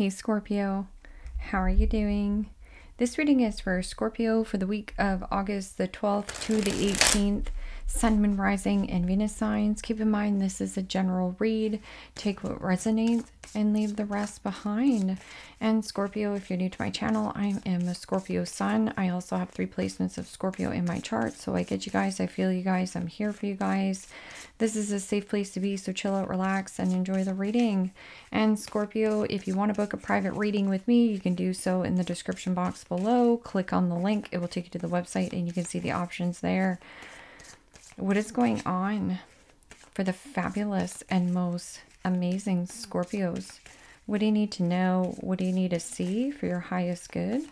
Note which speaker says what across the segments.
Speaker 1: Hey Scorpio, how are you doing? This reading is for Scorpio for the week of August the 12th to the 18th. Sun, Moon, Rising, and Venus signs. Keep in mind this is a general read. Take what resonates and leave the rest behind. And Scorpio, if you're new to my channel, I am a Scorpio Sun. I also have three placements of Scorpio in my chart. So I get you guys. I feel you guys. I'm here for you guys. This is a safe place to be. So chill out, relax, and enjoy the reading. And Scorpio, if you want to book a private reading with me, you can do so in the description box below. Click on the link. It will take you to the website and you can see the options there. What is going on for the fabulous and most amazing Scorpios? What do you need to know? What do you need to see for your highest good?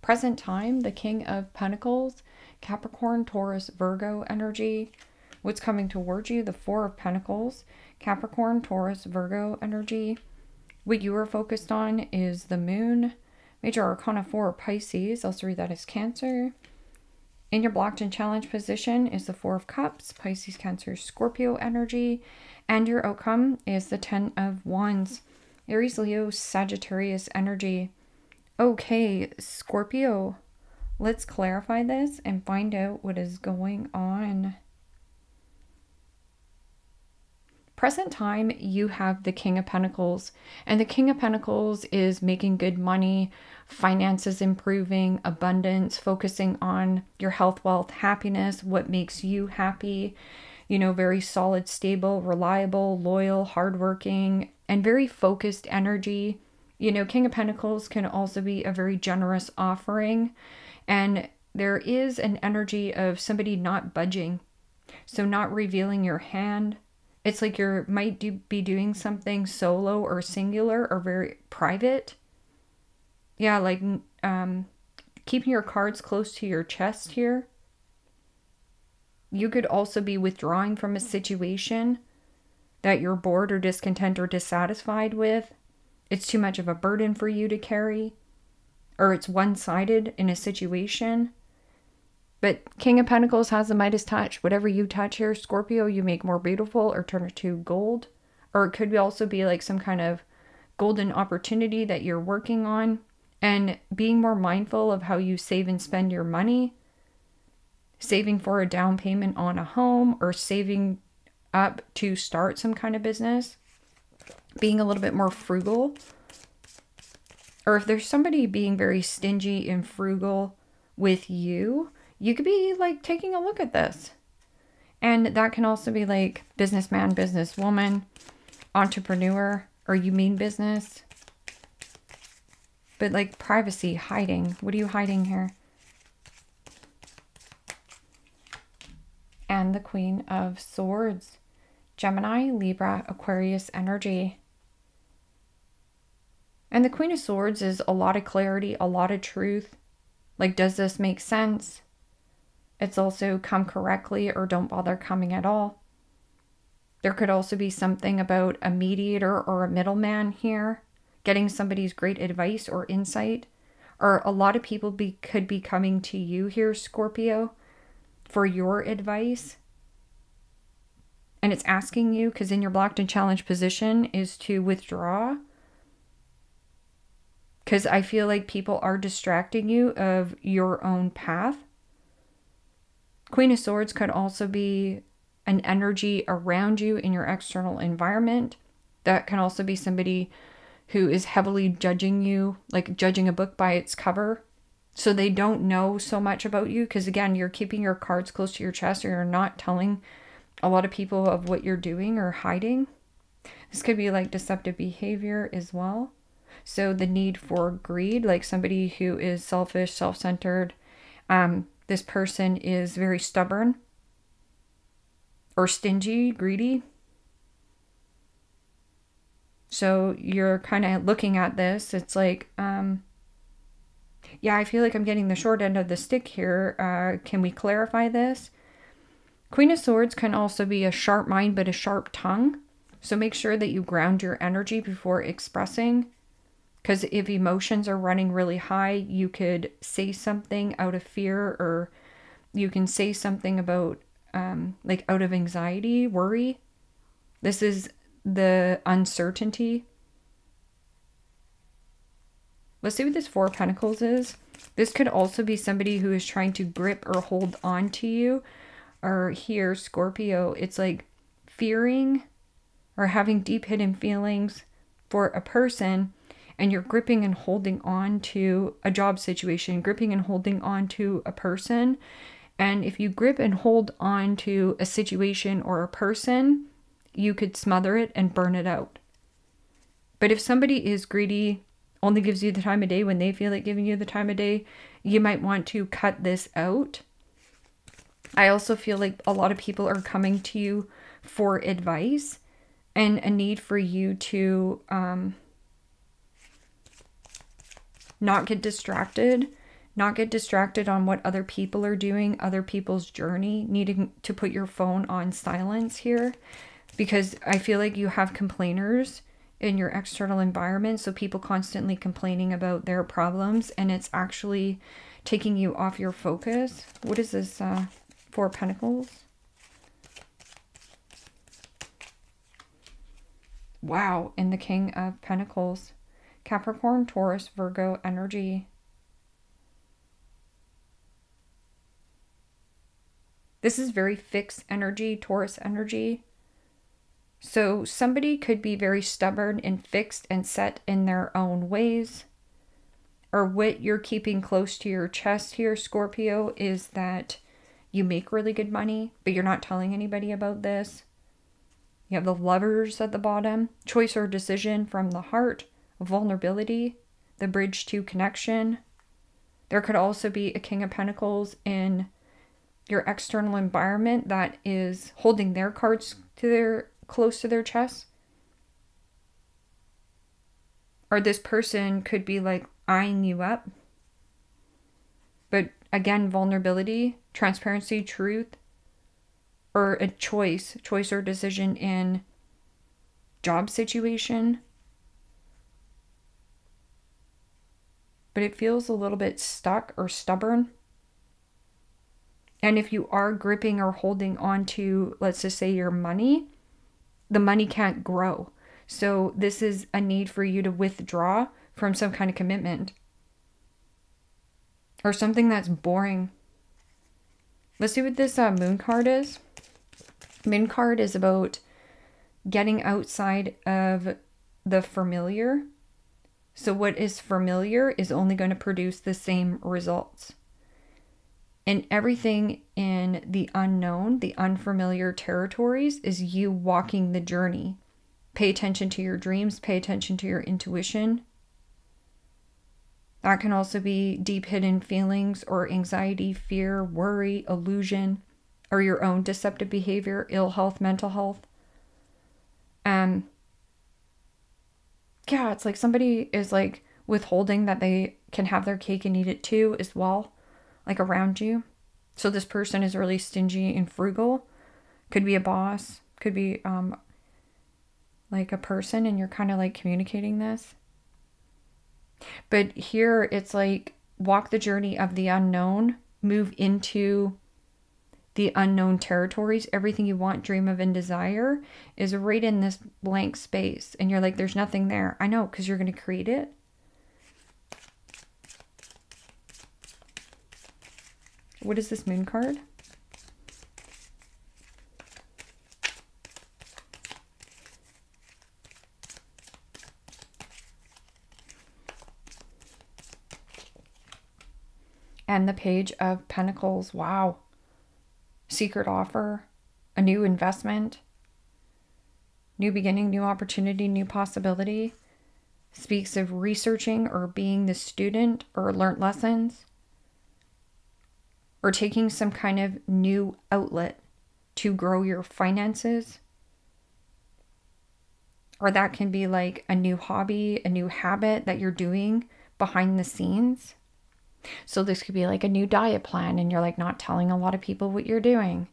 Speaker 1: Present time, the King of Pentacles, Capricorn, Taurus, Virgo energy. What's coming towards you? The Four of Pentacles, Capricorn, Taurus, Virgo energy. What you are focused on is the Moon, Major Arcana 4, Pisces. Also read that as Cancer. In your blocked and challenged position is the Four of Cups, Pisces, Cancer, Scorpio energy, and your outcome is the Ten of Wands, Aries, Leo, Sagittarius energy. Okay, Scorpio, let's clarify this and find out what is going on. Present time you have the king of pentacles. And the king of pentacles is making good money finances improving abundance focusing on your health wealth happiness what makes you happy you know very solid stable reliable loyal hardworking and very focused energy. You know king of pentacles can also be a very generous offering. And there is an energy of somebody not budging. So not revealing your hand it's like you might do, be doing something solo or singular or very private. Yeah, like um, keeping your cards close to your chest here. You could also be withdrawing from a situation that you're bored or discontent or dissatisfied with. It's too much of a burden for you to carry, or it's one sided in a situation. But King of Pentacles has the Midas touch. Whatever you touch here, Scorpio, you make more beautiful or turn it to gold. Or it could also be like some kind of golden opportunity that you're working on. And being more mindful of how you save and spend your money. Saving for a down payment on a home or saving up to start some kind of business. Being a little bit more frugal. Or if there's somebody being very stingy and frugal with you, you could be like taking a look at this. And that can also be like businessman, businesswoman, entrepreneur, or you mean business. But like privacy, hiding. What are you hiding here? And the Queen of Swords. Gemini, Libra, Aquarius energy. And the Queen of Swords is a lot of clarity, a lot of truth. Like, does this make sense? It's also come correctly or don't bother coming at all. There could also be something about a mediator or a middleman here, getting somebody's great advice or insight. Or a lot of people be, could be coming to you here, Scorpio, for your advice. And it's asking you, because in your blocked and challenged position, is to withdraw. Because I feel like people are distracting you of your own path Queen of Swords could also be an energy around you in your external environment. That can also be somebody who is heavily judging you, like judging a book by its cover. So they don't know so much about you because, again, you're keeping your cards close to your chest or you're not telling a lot of people of what you're doing or hiding. This could be like deceptive behavior as well. So the need for greed, like somebody who is selfish, self centered, um, this person is very stubborn or stingy, greedy. So you're kind of looking at this. It's like, um, yeah, I feel like I'm getting the short end of the stick here. Uh, can we clarify this? Queen of Swords can also be a sharp mind, but a sharp tongue. So make sure that you ground your energy before expressing because if emotions are running really high, you could say something out of fear, or you can say something about um, like out of anxiety, worry. This is the uncertainty. Let's see what this Four of Pentacles is. This could also be somebody who is trying to grip or hold on to you. Or here, Scorpio, it's like fearing or having deep hidden feelings for a person and you're gripping and holding on to a job situation, gripping and holding on to a person. And if you grip and hold on to a situation or a person, you could smother it and burn it out. But if somebody is greedy, only gives you the time of day when they feel like giving you the time of day, you might want to cut this out. I also feel like a lot of people are coming to you for advice and a need for you to um, not get distracted, not get distracted on what other people are doing, other people's journey, needing to put your phone on silence here because I feel like you have complainers in your external environment. So people constantly complaining about their problems and it's actually taking you off your focus. What is this? Uh, Four Pentacles? Wow, in the King of Pentacles. Capricorn, Taurus, Virgo energy. This is very fixed energy, Taurus energy. So somebody could be very stubborn and fixed and set in their own ways. Or what you're keeping close to your chest here, Scorpio, is that you make really good money, but you're not telling anybody about this. You have the lovers at the bottom, choice or decision from the heart, vulnerability, the bridge to connection. There could also be a King of Pentacles in your external environment that is holding their cards to their close to their chest. Or this person could be like eyeing you up. But again, vulnerability, transparency, truth, or a choice, choice or decision in job situation. But it feels a little bit stuck or stubborn. And if you are gripping or holding on to, let's just say, your money, the money can't grow. So this is a need for you to withdraw from some kind of commitment or something that's boring. Let's see what this uh, moon card is. Moon card is about getting outside of the familiar. So, what is familiar is only going to produce the same results. And everything in the unknown, the unfamiliar territories, is you walking the journey. Pay attention to your dreams, pay attention to your intuition. That can also be deep hidden feelings or anxiety, fear, worry, illusion or your own deceptive behavior, ill health, mental health. Um yeah, it's like somebody is like withholding that they can have their cake and eat it too as well, like around you. So this person is really stingy and frugal. Could be a boss, could be um like a person and you're kind of like communicating this. But here it's like walk the journey of the unknown, move into the unknown territories, everything you want, dream of, and desire is right in this blank space. And you're like, there's nothing there. I know, because you're going to create it. What is this moon card? And the page of pentacles. Wow secret offer, a new investment, new beginning, new opportunity, new possibility. Speaks of researching or being the student or learnt lessons or taking some kind of new outlet to grow your finances. Or that can be like a new hobby, a new habit that you're doing behind the scenes. So this could be like a new diet plan and you're like not telling a lot of people what you're doing.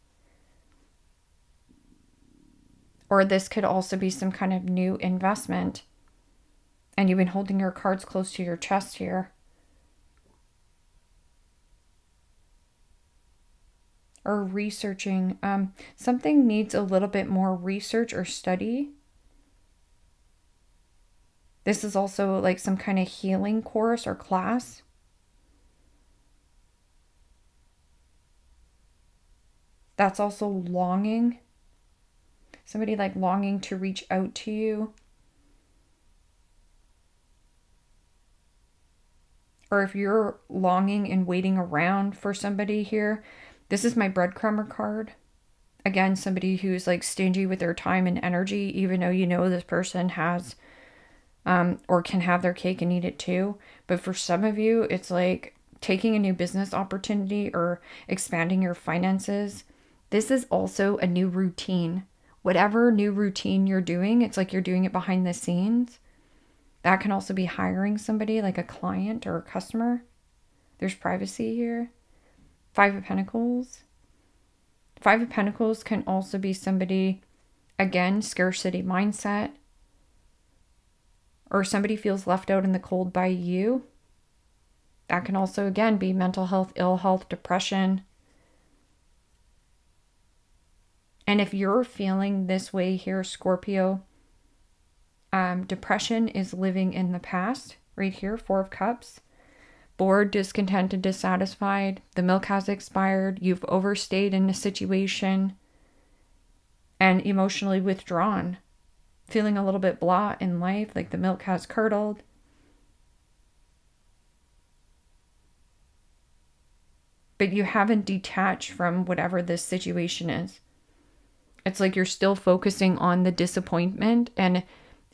Speaker 1: Or this could also be some kind of new investment and you've been holding your cards close to your chest here. Or researching. Um, something needs a little bit more research or study This is also like some kind of healing course or class. That's also longing. Somebody like longing to reach out to you. Or if you're longing and waiting around for somebody here, this is my breadcrumber card. Again, somebody who's like stingy with their time and energy, even though you know this person has um, or can have their cake and eat it too. But for some of you, it's like taking a new business opportunity or expanding your finances. This is also a new routine. Whatever new routine you're doing, it's like you're doing it behind the scenes. That can also be hiring somebody like a client or a customer. There's privacy here. Five of Pentacles. Five of Pentacles can also be somebody, again, scarcity mindset or somebody feels left out in the cold by you. That can also, again, be mental health, ill health, depression. And if you're feeling this way here, Scorpio, um, depression is living in the past, right here, Four of Cups. Bored, discontented, dissatisfied. The milk has expired. You've overstayed in a situation and emotionally withdrawn feeling a little bit blah in life, like the milk has curdled. But you haven't detached from whatever this situation is. It's like you're still focusing on the disappointment and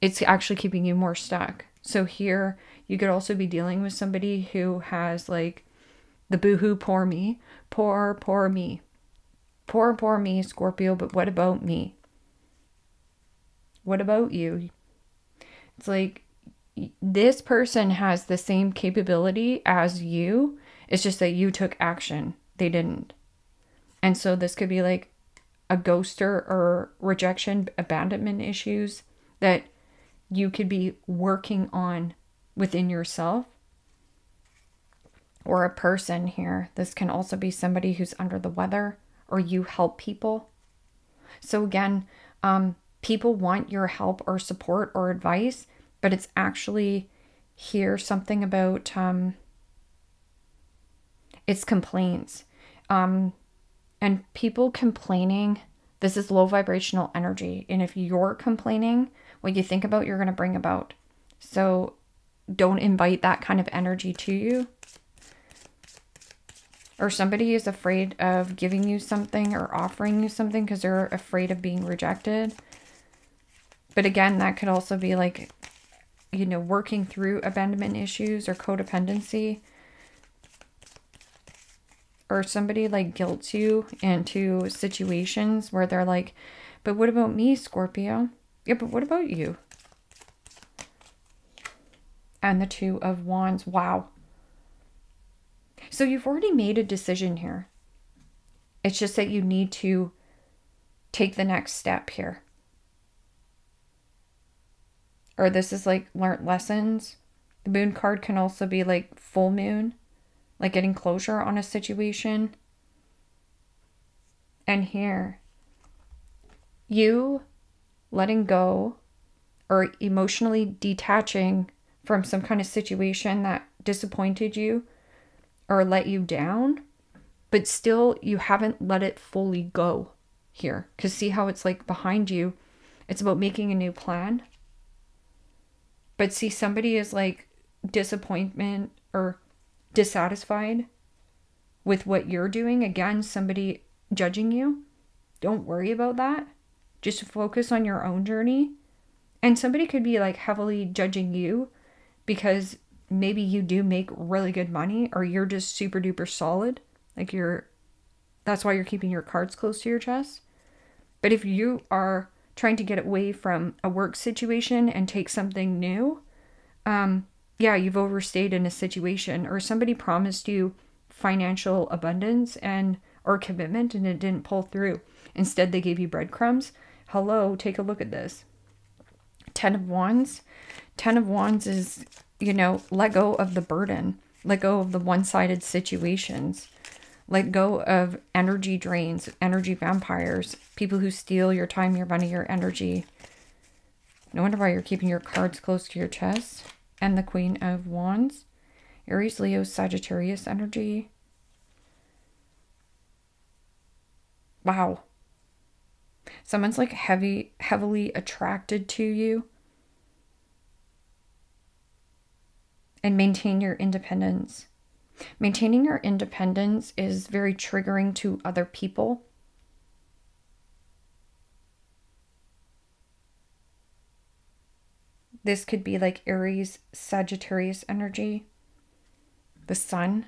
Speaker 1: it's actually keeping you more stuck. So here, you could also be dealing with somebody who has like the boohoo, poor me, poor, poor me. Poor, poor me, Scorpio, but what about me? What about you? It's like this person has the same capability as you. It's just that you took action. They didn't. And so this could be like a ghoster or rejection, abandonment issues that you could be working on within yourself or a person here. This can also be somebody who's under the weather or you help people. So again, um, people want your help or support or advice, but it's actually here something about um, it's complaints. Um, and people complaining, this is low vibrational energy. And if you're complaining, what you think about, you're going to bring about. So don't invite that kind of energy to you. Or somebody is afraid of giving you something or offering you something because they're afraid of being rejected. But again, that could also be like, you know, working through abandonment issues or codependency. Or somebody like guilts you into situations where they're like, but what about me, Scorpio? Yeah, but what about you? And the Two of Wands. Wow. So you've already made a decision here. It's just that you need to take the next step here or this is like learned lessons. The moon card can also be like full moon, like getting closure on a situation. And here, you letting go or emotionally detaching from some kind of situation that disappointed you or let you down, but still you haven't let it fully go here. Because see how it's like behind you? It's about making a new plan but see, somebody is like disappointment or dissatisfied with what you're doing. Again, somebody judging you. Don't worry about that. Just focus on your own journey. And somebody could be like heavily judging you because maybe you do make really good money or you're just super duper solid. Like you're, that's why you're keeping your cards close to your chest. But if you are trying to get away from a work situation and take something new, um, yeah, you've overstayed in a situation, or somebody promised you financial abundance and or commitment and it didn't pull through. Instead, they gave you breadcrumbs. Hello, take a look at this. Ten of Wands. Ten of Wands is, you know, let go of the burden, let go of the one sided situations. Let go of energy drains, energy vampires, people who steal your time, your money, your energy. No wonder why you're keeping your cards close to your chest. And the Queen of Wands. Aries, Leo, Sagittarius energy. Wow. Someone's like heavy, heavily attracted to you. And maintain your independence. Maintaining your independence is very triggering to other people. This could be like Aries, Sagittarius energy. The sun,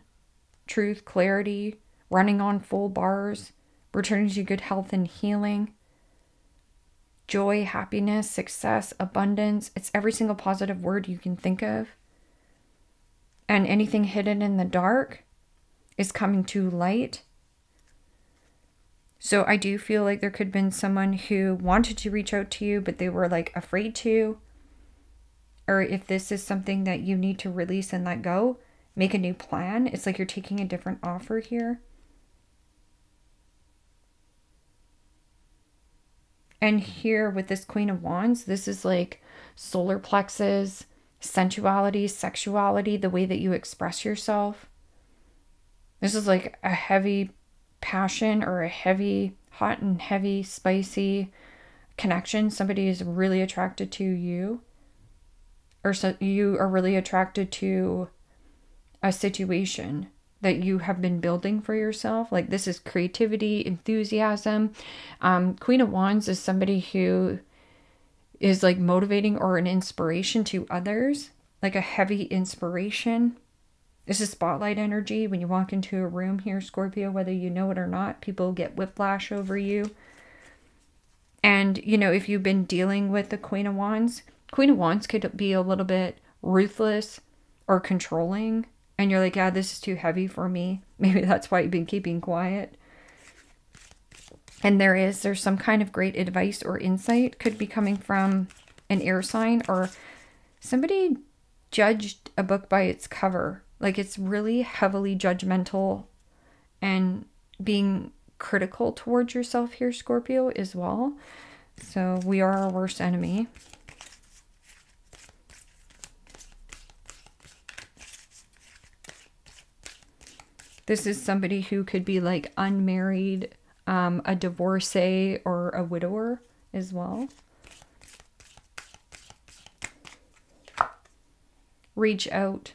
Speaker 1: truth, clarity, running on full bars, returning to good health and healing. Joy, happiness, success, abundance. It's every single positive word you can think of. And anything hidden in the dark is coming to light. So I do feel like there could have been someone who wanted to reach out to you, but they were like afraid to or if this is something that you need to release and let go, make a new plan. It's like you're taking a different offer here. And here with this Queen of Wands, this is like solar plexus, sensuality, sexuality, the way that you express yourself. This is like a heavy passion or a heavy, hot and heavy, spicy connection. Somebody is really attracted to you or so you are really attracted to a situation that you have been building for yourself. Like this is creativity, enthusiasm. Um, Queen of Wands is somebody who is like motivating or an inspiration to others, like a heavy inspiration. This is spotlight energy. When you walk into a room here, Scorpio, whether you know it or not, people get whiplash over you. And, you know, if you've been dealing with the Queen of Wands, Queen of Wands could be a little bit ruthless or controlling, and you're like, yeah, this is too heavy for me. Maybe that's why you've been keeping quiet. And there is, there's some kind of great advice or insight could be coming from an air sign or somebody judged a book by its cover. Like it's really heavily judgmental and being critical towards yourself here, Scorpio, as well. So we are our worst enemy. This is somebody who could be like unmarried, um, a divorcee, or a widower as well. Reach out.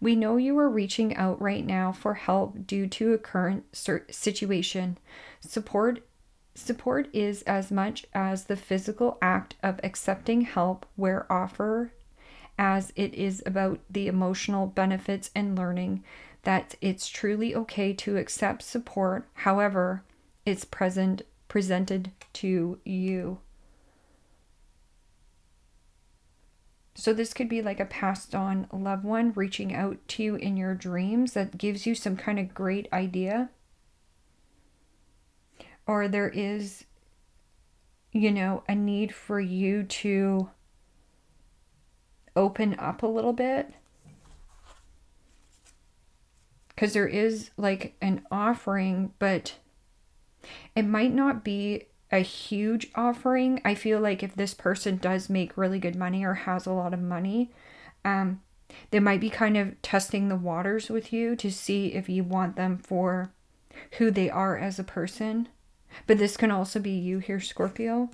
Speaker 1: We know you are reaching out right now for help due to a current situation. Support support is as much as the physical act of accepting help where offer as it is about the emotional benefits and learning that it's truly okay to accept support, however, it's present presented to you. So this could be like a passed on loved one reaching out to you in your dreams that gives you some kind of great idea. Or there is you know, a need for you to open up a little bit because there is like an offering, but it might not be a huge offering. I feel like if this person does make really good money or has a lot of money, um, they might be kind of testing the waters with you to see if you want them for who they are as a person. But this can also be you here, Scorpio.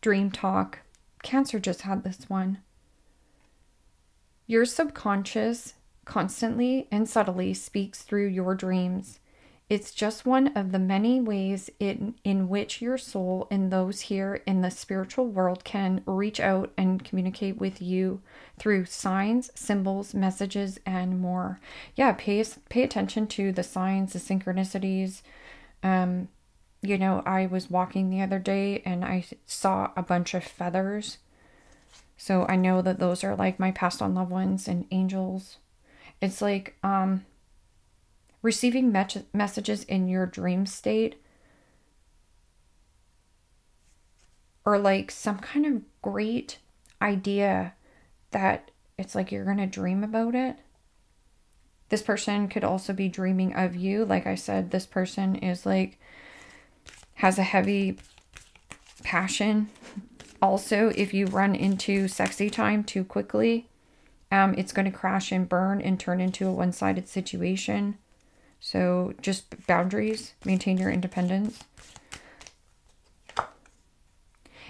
Speaker 1: Dream Talk. Cancer just had this one. Your subconscious constantly and subtly speaks through your dreams. It's just one of the many ways in, in which your soul and those here in the spiritual world can reach out and communicate with you through signs, symbols, messages, and more. Yeah, pay, pay attention to the signs, the synchronicities, um, you know, I was walking the other day and I saw a bunch of feathers. So I know that those are like my passed on loved ones and angels. It's like um receiving me- messages in your dream state or like some kind of great idea that it's like you're going to dream about it This person could also be dreaming of you. Like I said, this person is like, has a heavy passion. Also, if you run into sexy time too quickly, um, it's going to crash and burn and turn into a one sided situation. So, just boundaries, maintain your independence.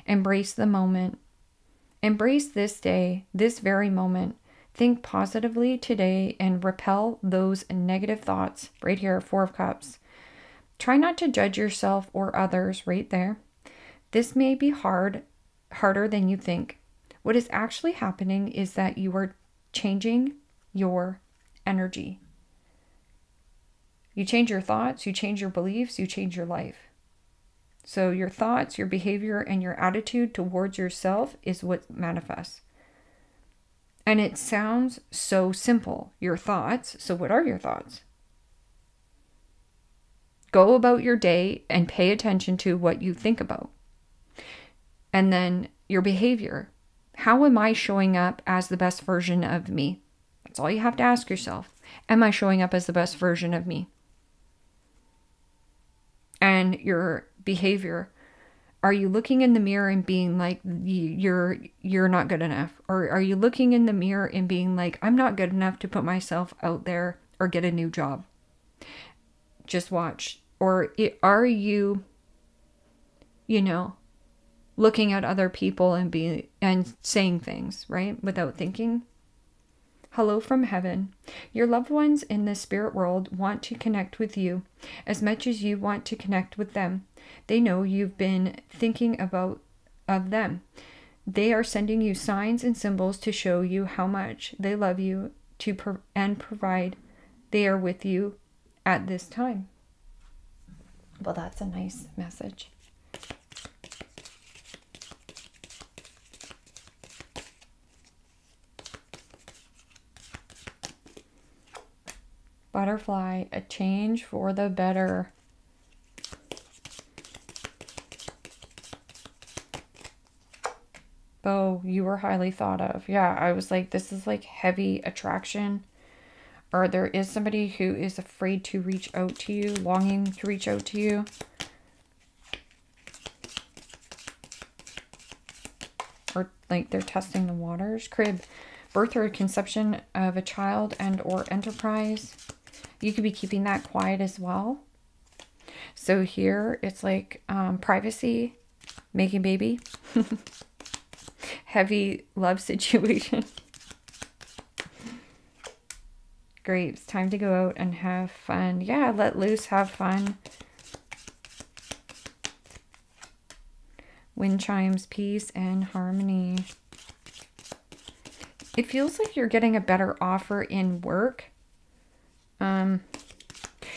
Speaker 1: Embrace the moment. Embrace this day, this very moment. Think positively today and repel those negative thoughts right here, Four of Cups. Try not to judge yourself or others right there. This may be hard, harder than you think. What is actually happening is that you are changing your energy. You change your thoughts, you change your beliefs, you change your life. So, your thoughts, your behavior, and your attitude towards yourself is what manifests. And it sounds so simple. Your thoughts. So, what are your thoughts? Go about your day and pay attention to what you think about. And then your behavior. How am I showing up as the best version of me? That's all you have to ask yourself. Am I showing up as the best version of me? And your behavior are you looking in the mirror and being like you're you're not good enough or are you looking in the mirror and being like i'm not good enough to put myself out there or get a new job just watch or are you you know looking at other people and being and saying things right without thinking Hello from heaven. Your loved ones in the spirit world want to connect with you as much as you want to connect with them. They know you've been thinking about of them. They are sending you signs and symbols to show you how much they love you to pro- and provide they are with you at this time. Well, that's a nice message. Butterfly, a change for the better. Oh, you were highly thought of. Yeah, I was like, this is like heavy attraction. Or there is somebody who is afraid to reach out to you, longing to reach out to you. Or like they're testing the waters. Crib, birth or conception of a child and or enterprise. You could be keeping that quiet as well. So here it's like um, privacy, making baby. heavy love situation. Great. It's time to go out and have fun. Yeah, let loose, have fun. Wind chimes, peace, and harmony. It feels like you're getting a better offer in work. Um,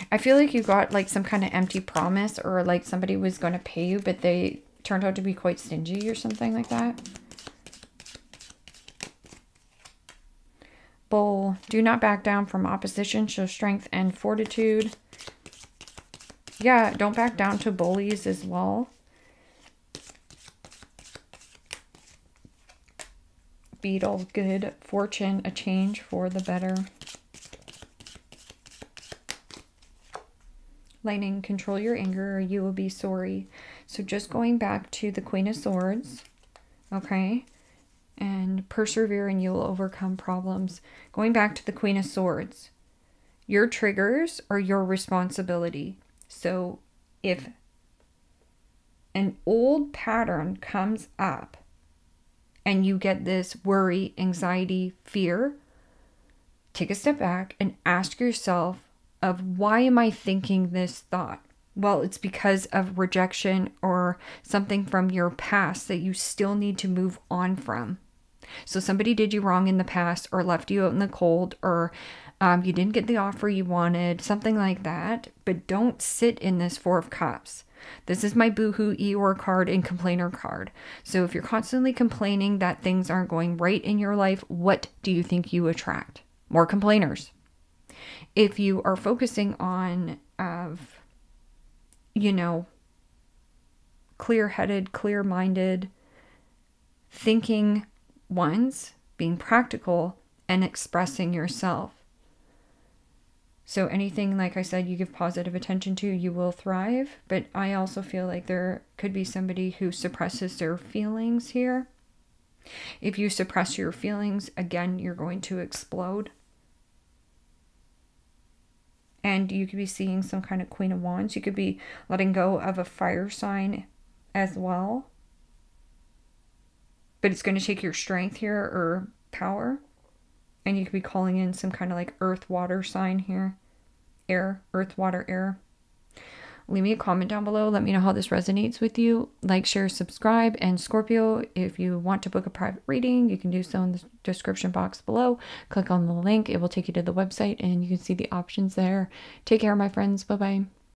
Speaker 1: I feel like you got like some kind of empty promise or like somebody was going to pay you, but they turned out to be quite stingy or something like that. Do not back down from opposition. Show strength and fortitude. Yeah, don't back down to bullies as well. Beetle, good fortune, a change for the better. Lightning, control your anger or you will be sorry. So just going back to the Queen of Swords, okay? And persevere and you'll overcome problems. Going back to the Queen of Swords, your triggers are your responsibility. So if an old pattern comes up and you get this worry, anxiety, fear, take a step back and ask yourself of why am I thinking this thought? Well, it's because of rejection or something from your past that you still need to move on from. So somebody did you wrong in the past or left you out in the cold or um, you didn't get the offer you wanted, something like that. But don't sit in this Four of Cups. This is my boohoo Eeyore card and complainer card. So if you're constantly complaining that things aren't going right in your life, what do you think you attract? More complainers. If you are focusing on of you know clear-headed, clear-minded, thinking ones, being practical and expressing yourself. So anything, like I said, you give positive attention to, you will thrive. But I also feel like there could be somebody who suppresses their feelings here. If you suppress your feelings, again, you're going to explode. And you could be seeing some kind of Queen of Wands. You could be letting go of a fire sign as well. But it's going to take your strength here or power. And you could be calling in some kind of like earth water sign here. Air, earth, water, air. Leave me a comment down below. Let me know how this resonates with you. Like, share, subscribe. And Scorpio, if you want to book a private reading, you can do so in the description box below. Click on the link, it will take you to the website and you can see the options there. Take care, my friends. Bye bye.